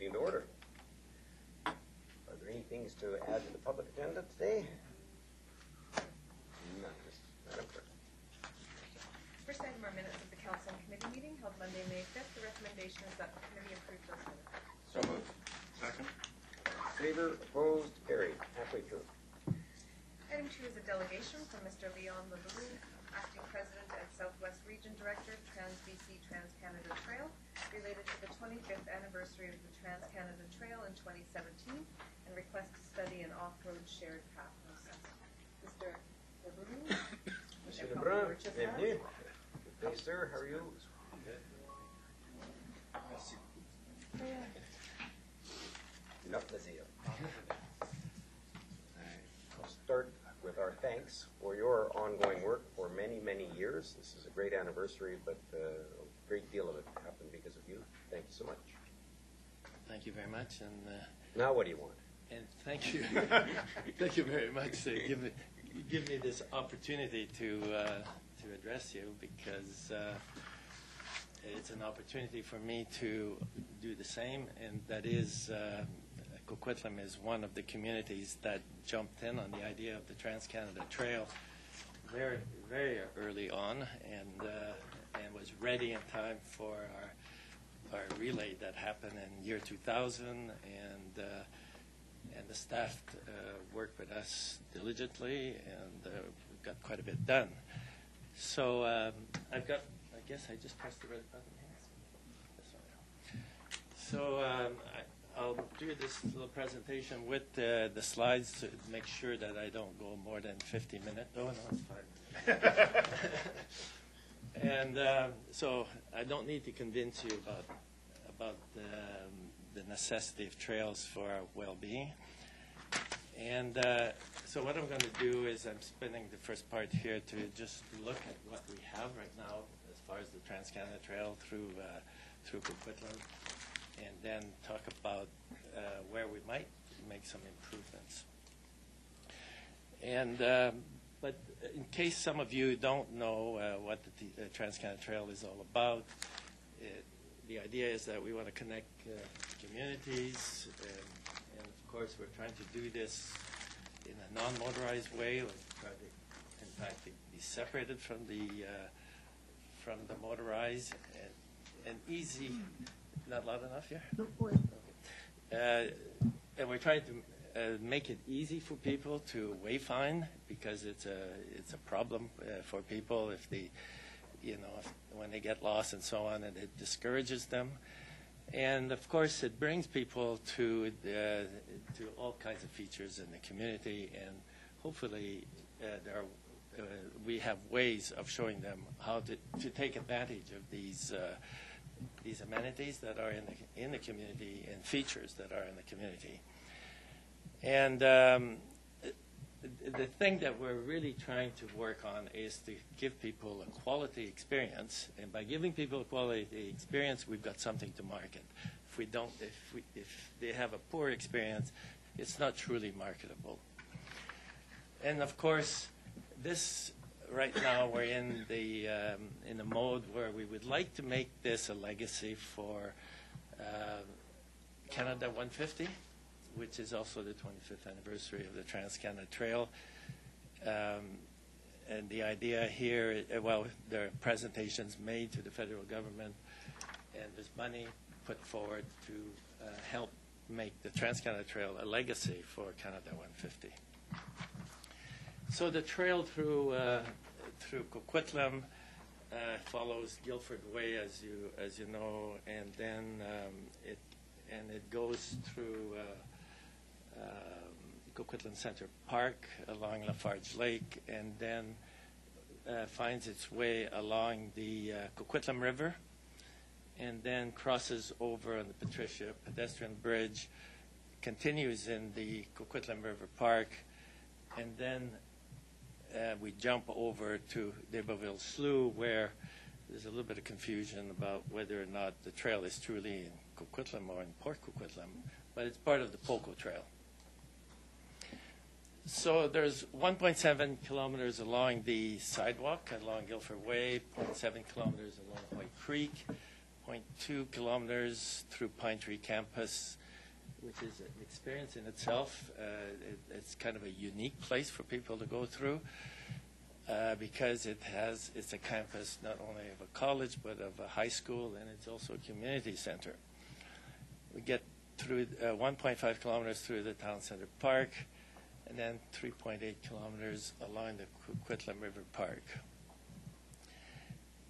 meeting to order. Are there any things to add to the public agenda today? Monsieur Lebrun, bienvenue. Good day, sir. How are you? Enough Nazir. I'll start with our thanks for your ongoing work for many, many years. This is a great anniversary, but uh, a great deal of it happened because of you. Thank you so much. Thank you very much, and, uh, Now, what do you want? and thank you, thank you very much to give me, give me this opportunity to, uh, to address you, because uh, it's an opportunity for me to do the same, and that is, uh, Coquitlam is one of the communities that jumped in on the idea of the Trans-Canada Trail very, very early on, and, uh, and was ready in time for our, our relay that happened in year 2000, and, uh, the staff uh, worked with us diligently, and uh, we got quite a bit done. So um, I've got, I guess I just pressed the red button here. So um, I, I'll do this little presentation with uh, the slides to make sure that I don't go more than 50 minutes. Oh, no, it's fine. and um, so I don't need to convince you about about um, the necessity of trails for our well-being. And uh, so what I'm going to do is I'm spending the first part here to just look at what we have right now as far as the Trans-Canada Trail through uh, through Coquitlam, and then talk about uh, where we might make some improvements. And um, but in case some of you don't know uh, what the, the Trans-Canada Trail is all about, it, the idea is that we want to connect uh, communities, and, and of course we're trying to do this in a non-motorized way, like try to, in fact, be, be separated from the uh, from the motorized and, and easy. Not loud enough here. No, boy. Uh, and we're trying to uh, make it easy for people to wayfind because it's a it's a problem uh, for people if they, you know, if, when they get lost and so on, and it discourages them. And of course, it brings people to uh, to all kinds of features in the community, and hopefully, uh, there are, uh, we have ways of showing them how to, to take advantage of these uh, these amenities that are in the in the community and features that are in the community. And um, the thing that we're really trying to work on is to give people a quality experience, and by giving people a quality experience, we've got something to market. If we don't, if we, if they have a poor experience, it's not truly marketable. And of course, this right now we're in the um, in the mode where we would like to make this a legacy for uh, Canada 150 which is also the 25th anniversary of the Trans-Canada Trail. Um, and the idea here, uh, well, there are presentations made to the federal government, and there's money put forward to uh, help make the Trans-Canada Trail a legacy for Canada 150. So the trail through uh, through Coquitlam uh, follows Guildford Way, as you as you know, and then um, it and it goes through. Uh, Coquitlam Center Park along Lafarge Lake, and then uh, finds its way along the uh, Coquitlam River, and then crosses over on the Patricia pedestrian bridge, continues in the Coquitlam River Park, and then uh, we jump over to DeBoville Slough, where there's a little bit of confusion about whether or not the trail is truly in Coquitlam or in Port Coquitlam, but it's part of the Poco Trail. So there's 1.7 kilometers along the sidewalk along Guildford Way, 0.7 kilometers along White Creek, 0.2 kilometers through Pine Tree Campus, which is an experience in itself. Uh, it, it's kind of a unique place for people to go through uh, because it has it's a campus not only of a college but of a high school and it's also a community center. We get through uh, 1.5 kilometers through the town center park, and then 3.8 kilometers along the Quitlam River Park.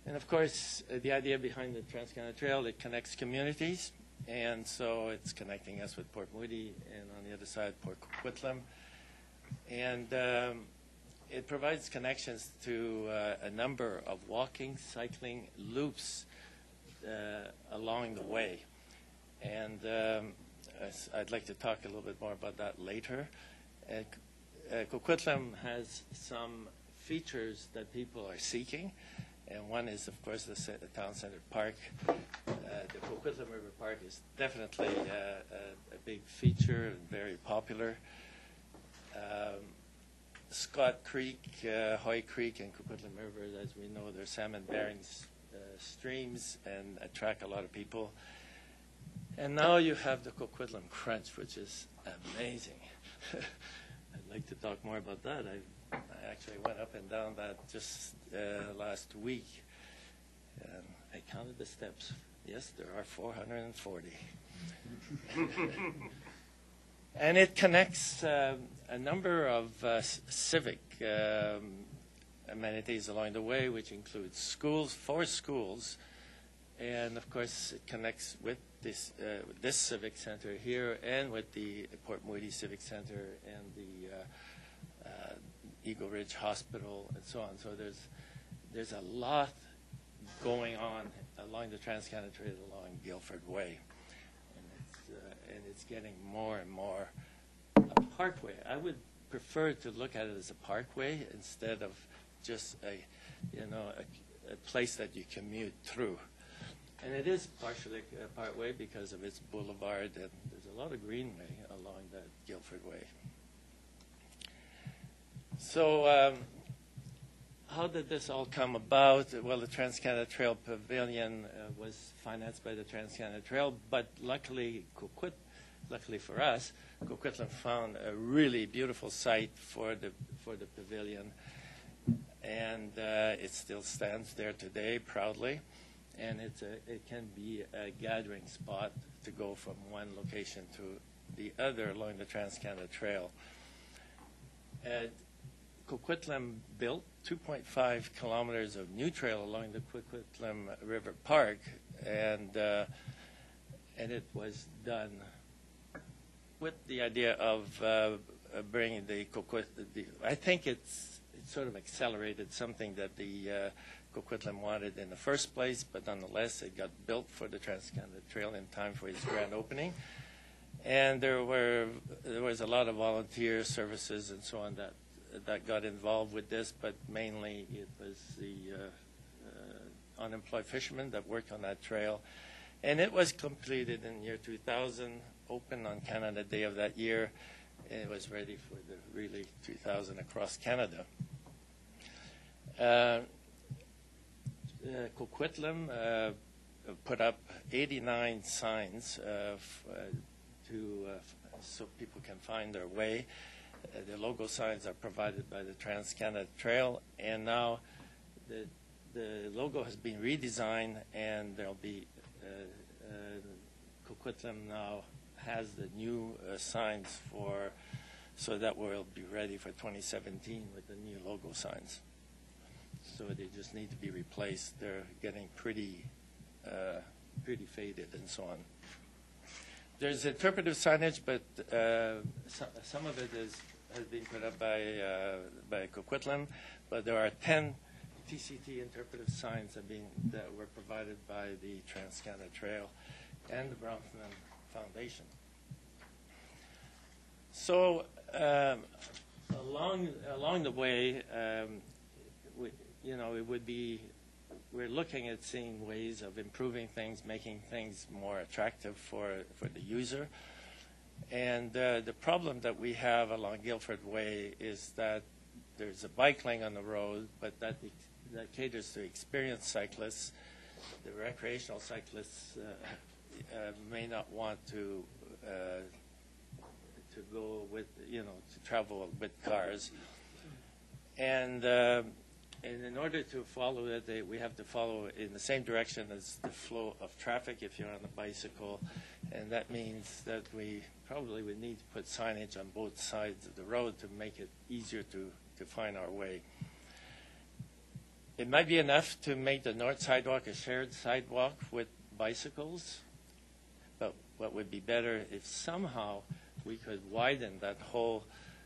And of course, uh, the idea behind the Trans-Canada Trail, it connects communities, and so it's connecting us with Port Moody, and on the other side, Port Coquitlam. And um, it provides connections to uh, a number of walking, cycling loops uh, along the way. And um, I'd like to talk a little bit more about that later. Uh, uh, Coquitlam has some features that people are seeking, and one is, of course, the, the town center park. Uh, the Coquitlam River Park is definitely uh, a, a big feature and very popular. Um, Scott Creek, uh, Hoy Creek, and Coquitlam River, as we know, they're salmon-bearing uh, streams and attract a lot of people. And now you have the Coquitlam Crunch, which is amazing. I'd like to talk more about that. I, I actually went up and down that just uh, last week, and I counted the steps. Yes, there are 440. and it connects um, a number of uh, civic um, amenities along the way, which includes schools, four schools, and of course it connects with this uh, this civic center here and with the Port Moody Civic Center and the uh, uh, Eagle Ridge Hospital and so on. So there's there's a lot going on along the Trans-Canada Trail along Guildford Way, and it's uh, and it's getting more and more a parkway. I would prefer to look at it as a parkway instead of just a you know a, a place that you commute through. And it is partially a partway because of its boulevard, and there's a lot of greenway along that Guildford Way. So, um, how did this all come about? Well, the Trans-Canada Trail Pavilion uh, was financed by the Trans-Canada Trail, but luckily, Coquit, luckily for us, Coquitlam found a really beautiful site for the for the pavilion, and uh, it still stands there today proudly and it's a, it can be a gathering spot to go from one location to the other along the Trans-Canada Trail. Uh, Coquitlam built 2.5 kilometers of new trail along the Coquitlam River Park, and uh, and it was done with the idea of uh, bringing the Coquit. The, I think it's it sort of accelerated something that the uh, Coquitlam wanted in the first place, but nonetheless, it got built for the Trans-Canada Trail in time for its grand opening. And there were there was a lot of volunteer services and so on that that got involved with this, but mainly it was the uh, uh, unemployed fishermen that worked on that trail. And it was completed in year 2000, opened on Canada Day of that year, and it was ready for the really 2000 across Canada. Uh, uh, Coquitlam uh, put up 89 signs to so people can find their way. The logo signs are provided by the Trans-Canada Trail, and now the the logo has been redesigned, and there'll be Coquitlam now has the new uh, signs for so that we'll be ready for 2017 with the new logo signs so they just need to be replaced. They're getting pretty, uh, pretty faded and so on. There's interpretive signage, but uh, some, some of it is, has been put up by, uh, by Coquitlam, but there are 10 TCT interpretive signs that, being, that were provided by the Trans-Canada Trail and the Bronfman Foundation. So um, along, along the way, um, we, you know, it would be, we're looking at seeing ways of improving things, making things more attractive for, for the user. And uh, the problem that we have along Guildford Way is that there's a bike lane on the road, but that, that caters to experienced cyclists. The recreational cyclists uh, uh, may not want to uh, to go with, you know, to travel with cars. And, uh, and in order to follow that, they, we have to follow in the same direction as the flow of traffic if you're on a bicycle. And that means that we probably would need to put signage on both sides of the road to make it easier to, to find our way. It might be enough to make the north sidewalk a shared sidewalk with bicycles, but what would be better if somehow we could widen that whole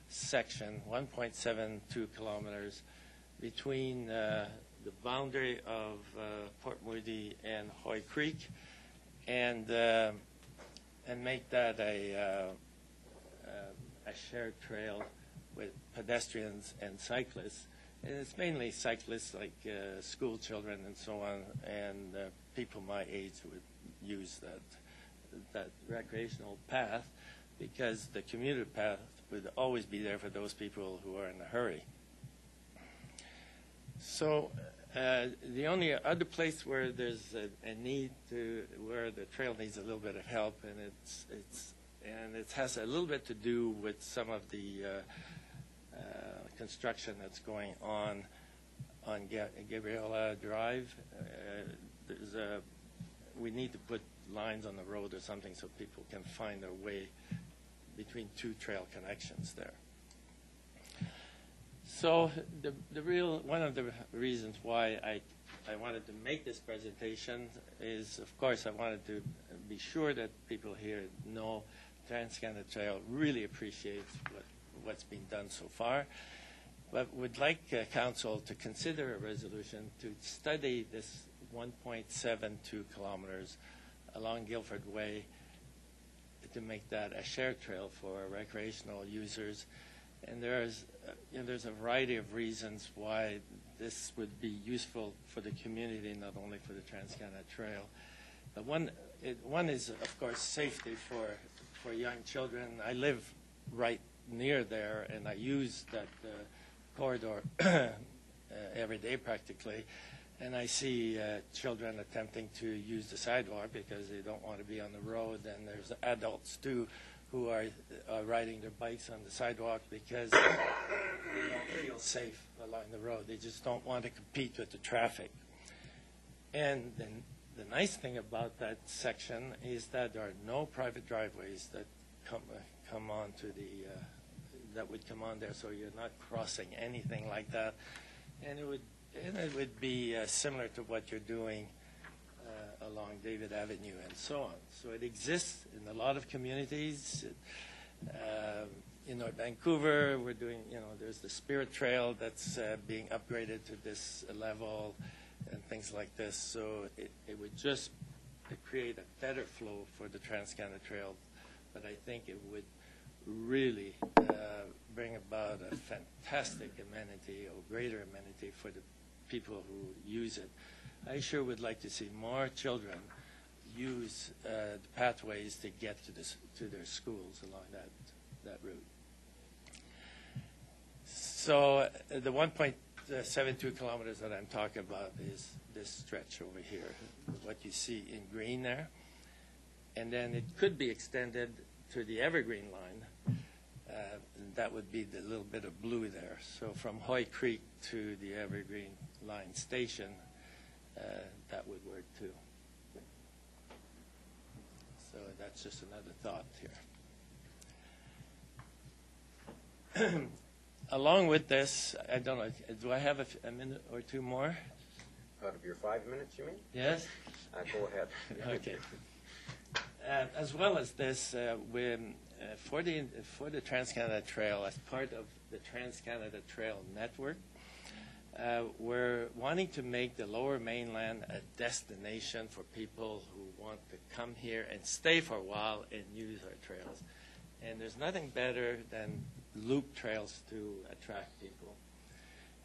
section, 1.72 kilometers, between uh, the boundary of uh, Port Moody and Hoy Creek, and uh, and make that a uh, uh, a shared trail with pedestrians and cyclists. And it's mainly cyclists like uh, school children and so on, and uh, people my age would use that that recreational path because the commuter path would always be there for those people who are in a hurry. So uh, the only other place where there's a, a need to where the trail needs a little bit of help, and it's it's and it has a little bit to do with some of the uh, uh, construction that's going on on Ga- Gabriela Drive. Uh, there's a we need to put lines on the road or something so people can find their way between two trail connections there. So the, the real, one of the reasons why I, I wanted to make this presentation is, of course, I wanted to be sure that people here know Trans-Canada Trail really appreciates what, what's been done so far, but would like uh, council to consider a resolution to study this 1.72 kilometers along Guildford Way to make that a shared trail for recreational users. And there's, you know, there's a variety of reasons why this would be useful for the community, not only for the Trans-Canada Trail. But one, it, one is, of course, safety for, for young children. I live right near there, and I use that uh, corridor uh, every day practically. And I see uh, children attempting to use the sidewalk because they don't want to be on the road. And there's adults too who are uh, riding their bikes on the sidewalk because they don't feel safe along the road. They just don't want to compete with the traffic. And then the nice thing about that section is that there are no private driveways that come uh, come on to the uh, that would come on there, so you're not crossing anything like that. And it would and it would be uh, similar to what you're doing uh, along David Avenue and so on. So it exists in a lot of communities. Uh, in North Vancouver, we're doing, you know, there's the Spirit Trail that's uh, being upgraded to this level and things like this. So it, it would just create a better flow for the Trans-Canada Trail, but I think it would really uh, bring about a fantastic amenity or greater amenity for the people who use it. I sure would like to see more children use uh, the pathways to get to, this, to their schools along that, that route. So uh, the 1.72 kilometers that I'm talking about is this stretch over here, what you see in green there. And then it could be extended to the Evergreen line. Uh, that would be the little bit of blue there. So from Hoy Creek to the Evergreen line station, uh, that would work too. So that's just another thought here. Along with this, I don't know, do I have a, f- a minute or two more? Out of your five minutes, you mean? Yes? Uh, Go ahead. Okay. Uh, As well as this, uh, we, uh, for the, for the Trans-Canada Trail, as part of the Trans-Canada Trail Network, uh, we're wanting to make the Lower Mainland a destination for people who want to come here and stay for a while and use our trails. And there's nothing better than loop trails to attract people.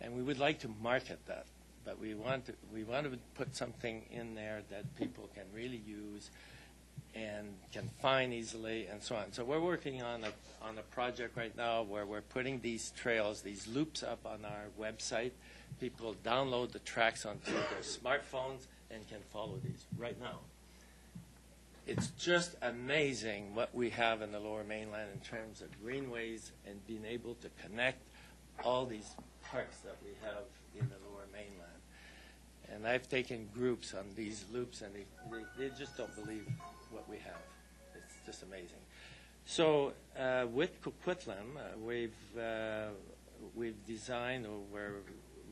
And we would like to market that, but we want to, we want to put something in there that people can really use and can find easily and so on. So we're working on a, on a project right now where we're putting these trails, these loops up on our website. People download the tracks onto their smartphones and can follow these right now. it's just amazing what we have in the lower mainland in terms of greenways and being able to connect all these parks that we have in the lower mainland. And I've taken groups on these loops, and they, they, they just don't believe what we have. It's just amazing. So uh, with Coquitlam, uh, we've uh, we've designed or we're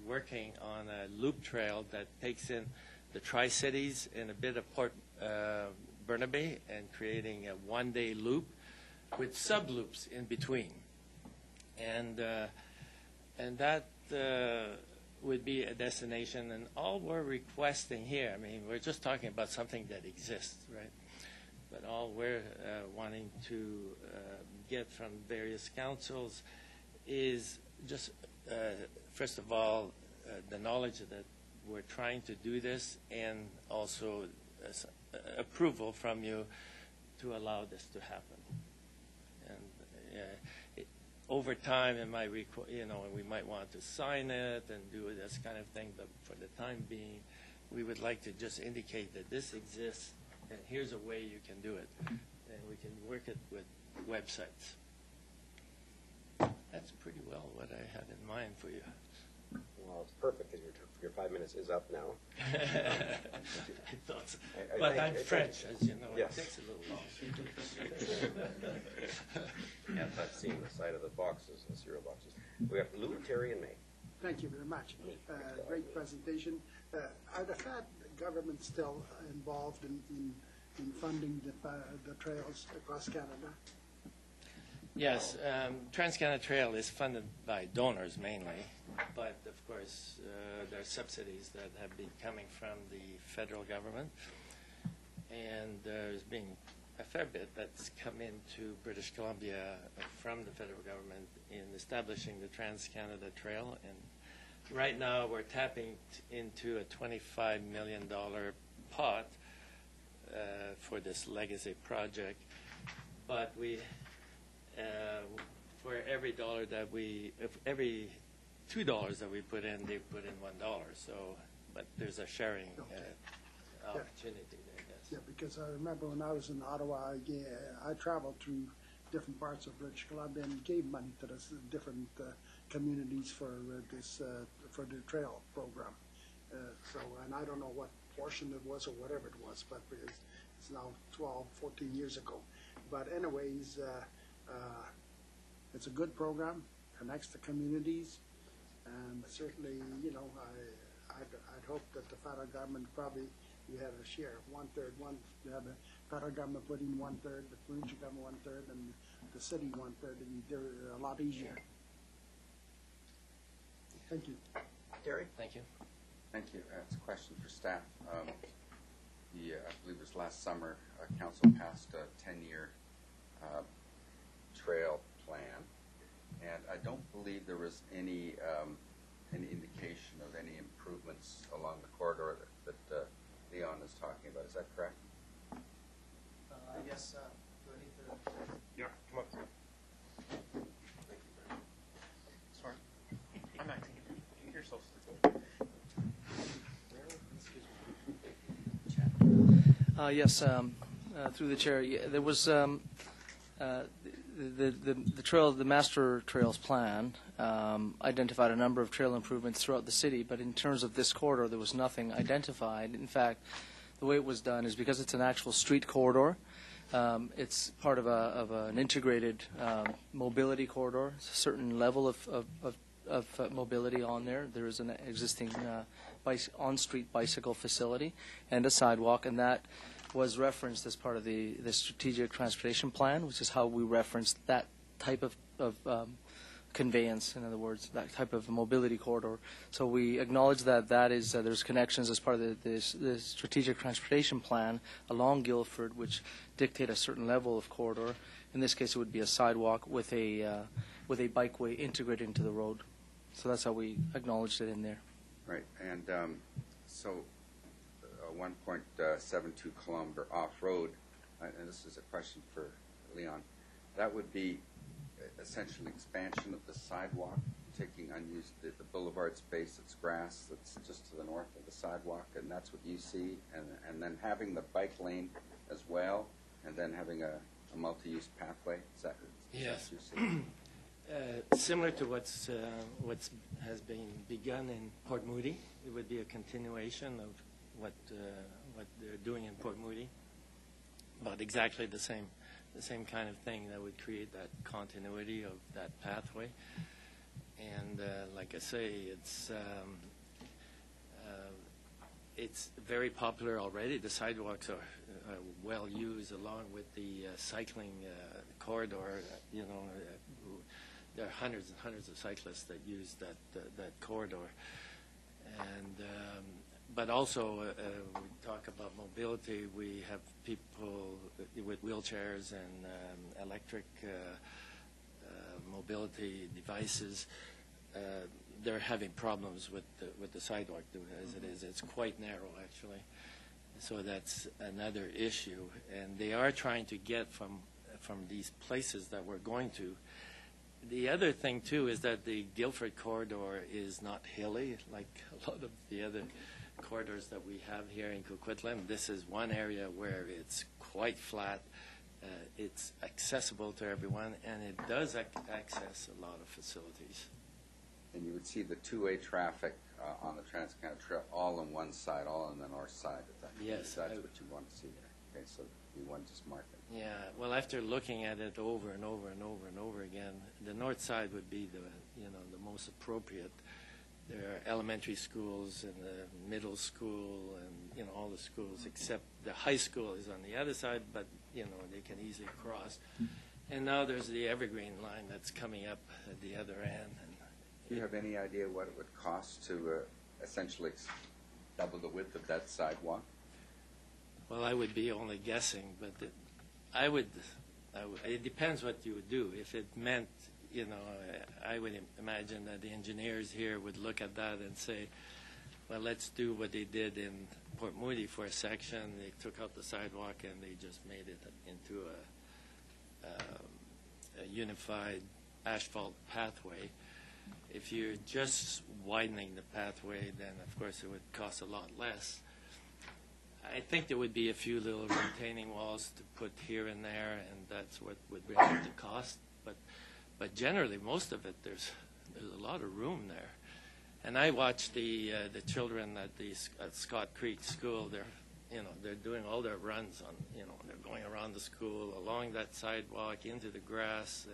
working on a loop trail that takes in the Tri Cities and a bit of Port uh, Burnaby and creating a one-day loop with sub loops in between, and uh, and that. Uh, would be a destination, and all we're requesting here, I mean, we're just talking about something that exists, right? But all we're uh, wanting to uh, get from various councils is just, uh, first of all, uh, the knowledge that we're trying to do this, and also uh, uh, approval from you to allow this to happen. And uh, it, over time, it might requ- you know, we might want to sign it and do this kind of thing, but for the time being, we would like to just indicate that this exists, and here's a way you can do it, and we can work it with websites. That's pretty well what I had in mind for you. Well, it's perfect, because your, your five minutes is up now. I thought so. I- I But think- I'm think- French, as you know, it Yes. takes a little long. Yes, I've seen the side of the boxes, the cereal boxes. We have Lou, Terry, and Mae. Thank you very much. Uh, Great presentation. Uh, Are the Fed government still involved in, in in funding the, fa- the trails across Canada? Yes, um, Trans-Canada Trail is funded by donors mainly, but of course, uh, there are subsidies that have been coming from the federal government, and there's been a fair bit that's come into British Columbia from the federal government in establishing the Trans-Canada Trail, and right now, we're tapping into a $25 million pot uh, for this legacy project, but we uh, for every dollar that we, if every two dollars that we put in, they put in one dollar. So, but there's a sharing uh, opportunity there. Yes. Yeah, because I remember when I was in Ottawa, I, ga- I traveled through different parts of British Columbia and gave money to the s- different uh, communities for uh, this, uh, for the trail program. Uh, So, and I don't know what portion it was or whatever it was, but it's it's now 12, 14 years ago. But anyways, uh, uh, it's a good program, connects the communities, and certainly, you know, I, I'd, I'd hope that the federal government probably, you have a share, one-third, one, you have the federal government put in one-third, the provincial government one-third, and the city one-third, and they're a lot easier. Thank you. Terry? Thank you. Thank you. Uh, It's a question for staff. Um, The, uh, I believe it was last summer, uh, council passed a 10-year uh, trail plan, and I don't believe there was any, um, any indication of any improvements along the corridor that that uh, Leon is talking about. Is that correct? Uh, yes, uh, do I need to? Yeah, come up. Sorry. I'm not, you're so Uh, yes, um, uh, through the chair, yeah, there was, um, uh, the, the, the trail, the master trails plan, um, identified a number of trail improvements throughout the city, but in terms of this corridor, there was nothing identified. In fact, the way it was done is because it's an actual street corridor, um, it's part of a, of an integrated, um, mobility corridor, It's a certain level of, of, of, of uh, mobility on there. There is an existing, uh, on-street bicycle facility and a sidewalk, and that was referenced as part of the, the strategic transportation plan, which is how we referenced that type of, of um, conveyance, in other words, that type of mobility corridor. So we acknowledge that that is, uh, there's connections as part of the, this, the strategic transportation plan along Guildford, which dictate a certain level of corridor. In this case, it would be a sidewalk with a, uh, with a bikeway integrated into the road. So that's how we acknowledged it in there. Right, and um, so 1.72 kilometer off-road, and this is a question for Leon, that would be essentially expansion of the sidewalk taking unused, the the boulevard space, it's grass, that's just to the north of the sidewalk, and that's what you see, and, and then having the bike lane as well, and then having a, a multi-use pathway, is that, is that Yes. what you see? Uh, Similar to what's, uh, what's, has been begun in Port Moody, it would be a continuation of what, uh, what they're doing in Port Moody, but exactly the same, the same kind of thing that would create that continuity of that pathway. And uh, like I say, it's, um, uh, it's very popular already. The sidewalks are uh, well used along with the uh, cycling uh, corridor, you know, there are hundreds and hundreds of cyclists that use that that corridor, and um, but also uh, uh, we talk about mobility. We have people with wheelchairs and um, electric uh, uh, mobility devices. Uh, they're having problems with the, with the sidewalk as it is. It's quite narrow actually, so that's another issue. And they are trying to get from from these places that we're going to the other thing, too, is that the Guildford corridor is not hilly like a lot of the other corridors that we have here in Coquitlam. This is one area where it's quite flat. Uh, it's accessible to everyone, and it does ac- access a lot of facilities. And you would see the two-way traffic uh, on the Trans-Canada Trail all on one side, all on the north side of that. Yes, That's I- what you want to see there. Okay, so you want to just mark it. Yeah, well, after looking at it over and over and over and over again, the north side would be the, you know, the most appropriate. There are elementary schools and the middle school and, you know, all the schools, except the high school is on the other side, but, you know, they can easily cross. And now there's the Evergreen line that's coming up at the other end. Do you have any idea what it would cost to uh, essentially double the width of that sidewalk? Well, I would be only guessing, but it, I would, I would, it depends what you would do. If it meant, you know, I would imagine that the engineers here would look at that and say, well, let's do what they did in Port Moody for a section. They took out the sidewalk and they just made it into a, um, a unified asphalt pathway. If you're just widening the pathway, then of course it would cost a lot less. I think there would be a few little retaining walls to put here and there, and that's what would bring up the cost. But, but generally, most of it, there's, there's a lot of room there. And I watch the, uh, the children at the, at Scott Creek School, they're, you know, they're doing all their runs on, you know, they're going around the school, along that sidewalk, into the grass,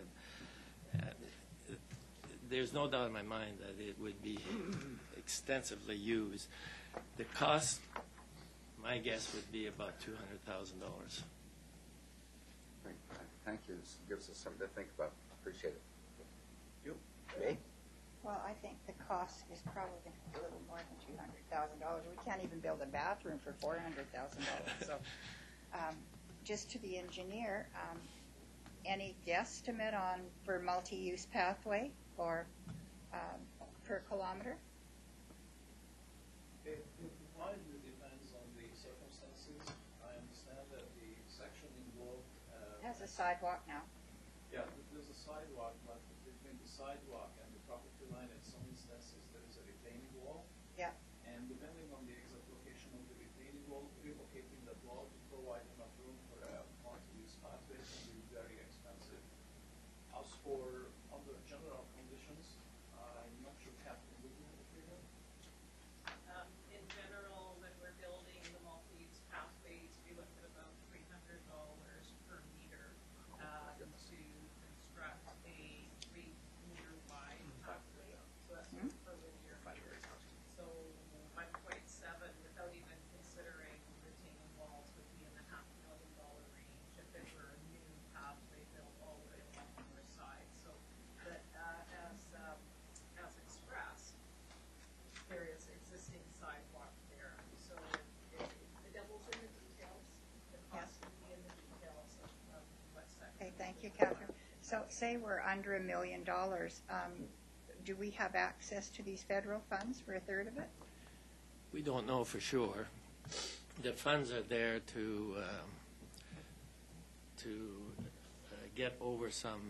and, and there's no doubt in my mind that it would be extensively used. The cost my guess would be about two hundred thousand dollars. Thank you. This gives us something to think about. Appreciate it. You, Mae? Well, I think the cost is probably going to be a little more than two hundred thousand dollars. We can't even build a bathroom for four hundred thousand dollars, so. um, Just to the engineer, um, any guesstimate on, for multi-use pathway or um, per kilometer? It, it widely depends on the circumstances. I understand that the section involved, uh. Has a sidewalk now. Yeah, there's a sidewalk, but between the sidewalk and the property line, in some instances, there is a retaining wall. Yeah. And the exact location of the retaining wall, relocating that wall to provide enough room for a multi-use pathway can be very expensive. As for under general conditions, I'm not sure Captain, would you have a figure? Um, in general, when we're building the multi-use pathways, we look at about three hundred dollars per meter, uh, to construct a three-meter wide pathway. So that's Hmm. per linear meter. So one point seven, without even considering retaining walls, would be in the half million dollar range if it were a new pathway built all the way along the north side. So, but, uh, as, um, as expressed, there is existing sidewalk there, so it, the devil's in the details. The cost will be in the details of, of what section. Okay, thank you, Catherine. So say we're under a million dollars, um, do we have access to these federal funds for a third of it? We don't know for sure. The funds are there to, um, to uh, get over some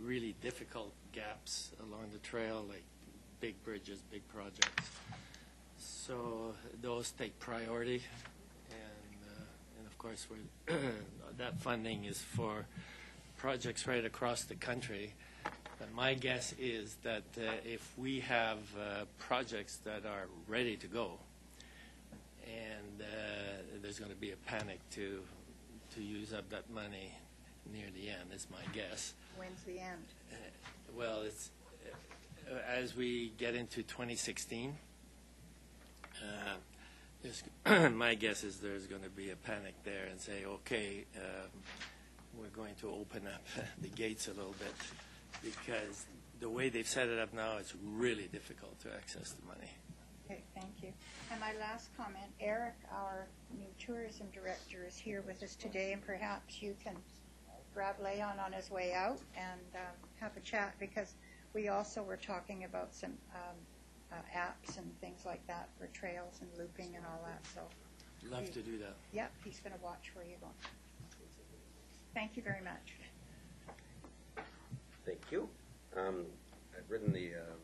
really difficult gaps along the trail, like big bridges, big projects. So those take priority, and, uh, and of course, that funding is for projects right across the country. But my guess is that uh, if we have uh, projects that are ready to go, and uh, there's going to be a panic to, to use up that money near the end, is my guess. When's the end? Well, it's, uh, as we get into 2016, uh, my guess is there's going to be a panic there and say, okay, um, we're going to open up the gates a little bit because the way they've set it up now, it's really difficult to access the money. Okay, thank you. And my last comment, Eric, our new tourism director, is here with us today, and perhaps you can grab Leon on his way out and um, have a chat, because we also were talking about some um, uh, apps and things like that for trails and looping and all that, so, Love to do that. yep, he's going to watch where you're going. Thank you very much. Thank you. Um, I've written the uh,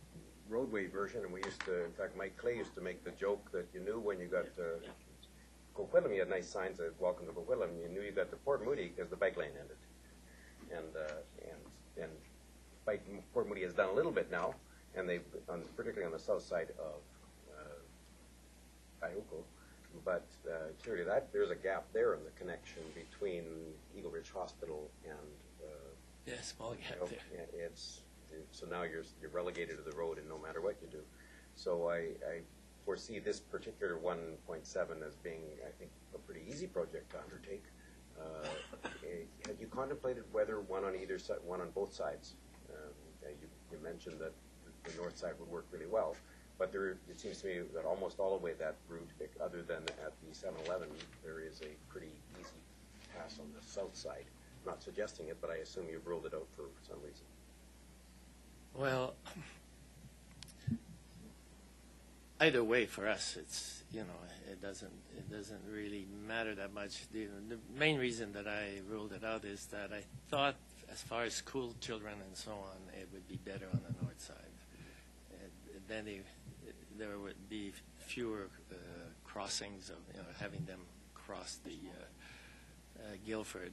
roadway version, and we used to, in fact, Mike Clay used to make the joke that you knew when you got to Coquitlam, you had nice signs that welcome to Coquitlam, you knew you got to Port Moody because the bike lane ended. And, uh, and, and bike, Port Moody has done a little bit now, and they, on, particularly on the south side of uh, but uh, clearly that, there's a gap there in the connection between Eagle Ridge Hospital and uh, Yeah, small gap Okay, there. yeah, It's, so now you're, you're relegated to the road and no matter what you do. So I, I foresee this particular one point seven as being, I think, a pretty easy project to undertake. Uh, eh, Have you contemplated whether one on either side, one on both sides? Um, You, you mentioned that the north side would work really well, but there, it seems to me that almost all the way that route, other than at the 7-Eleven, there is a pretty easy pass on the south side. I'm Not suggesting it, but I assume you've ruled it out for some reason. Well, either way for us, it's you know it doesn't it doesn't really matter that much. The, the main reason that I ruled it out is that I thought, as far as school children and so on, it would be better on the north side. Then they, there would be fewer uh, crossings of you know having them cross the uh, uh, Guildford.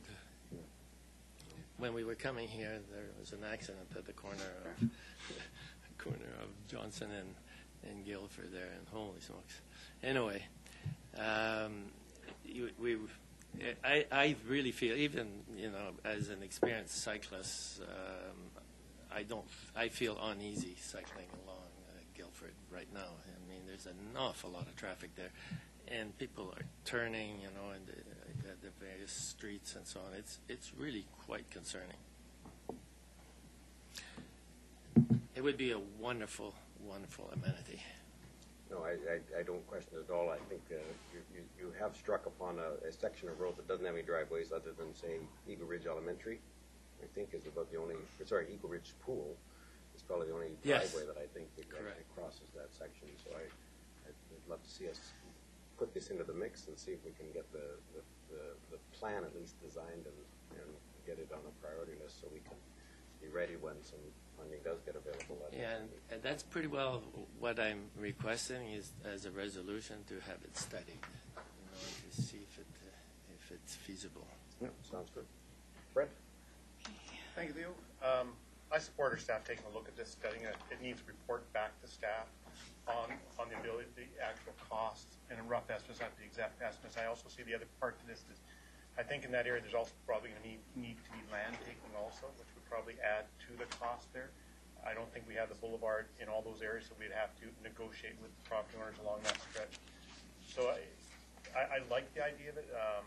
When we were coming here, there was an accident at the corner of corner of Johnson and, and Guildford there, and holy smokes. Anyway, um, you, we, I, I really feel, even you know, as an experienced cyclist, um, I don't, I feel uneasy cycling along right now. I mean, there's an awful lot of traffic there, and people are turning, you know, in the, the various streets and so on. It's, it's really quite concerning. It would be a wonderful, wonderful amenity. No, I, I, I don't question it at all. I think uh, you, you, you have struck upon a, a section of road that doesn't have any driveways other than, say, Eagle Ridge Elementary. I think is about the only, sorry, Eagle Ridge Pool probably the only Yes. driveway that I think that Correct. crosses that section. So I, I'd I'd love to see us put this into the mix and see if we can get the, the, the, the plan at least designed and, and get it on a priority list so we can be ready when some funding does get available. That- Yeah, and, and that's pretty well what I'm requesting is as a resolution to have it studied, you know, to see if it, uh, if it's feasible. Yeah, sounds good. Brett? Thank you, Leo. Um, I support our staff taking a look at this, studying it. It needs to report back to staff on, on the ability, the actual costs and a rough estimates, not the exact estimates. I also see the other part to this is, I think in that area, there's also probably going to need, need to be land taking also, which would probably add to the cost there. I don't think we have the boulevard in all those areas, so we'd have to negotiate with the property owners along that stretch. So I, I, I like the idea of it. Um,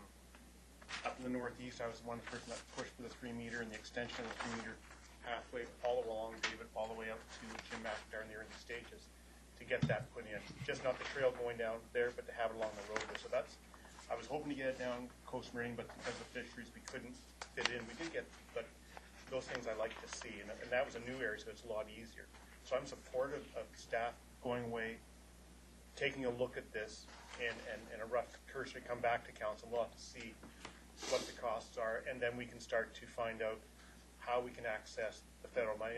up in the northeast, I was one person that pushed for the three meter and the extension of the three meter pathway all along David, all the way up to Jim McIntyre in the early stages to get that put in. Just not the trail going down there, but to have it along the road. So that's, I was hoping to get it down Coast Meridian, but because of fisheries, we couldn't fit in. We did get, but those things I like to see, and, and that was a new area, so it's a lot easier. So I'm supportive of staff going away, taking a look at this, and, and, and a rough cursory, come back to council, we'll have to see what the costs are, and then we can start to find out how we can access the federal money.